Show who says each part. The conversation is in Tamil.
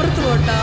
Speaker 1: அப்புறத்து ரோட்டா